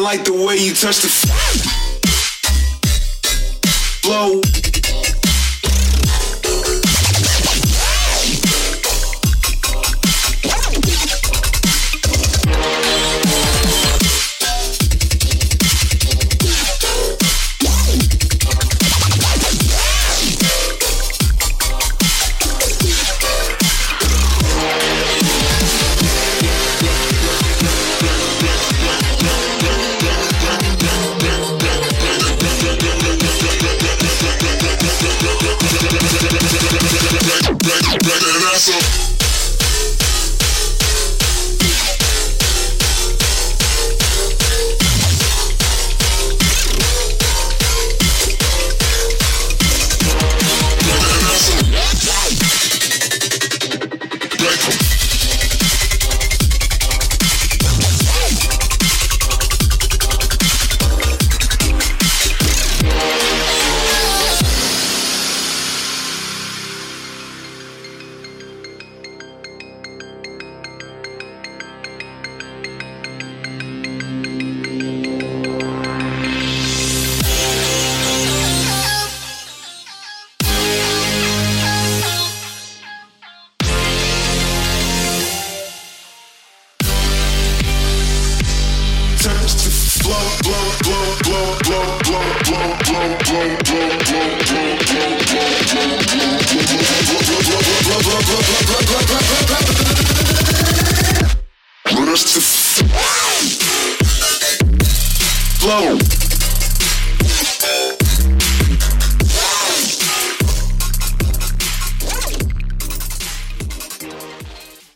like the way you touch the flow. Flow.